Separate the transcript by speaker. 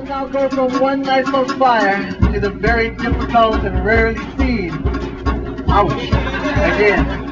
Speaker 1: will now go from one night of fire to the very difficult and rarely seen. Ouch. Again.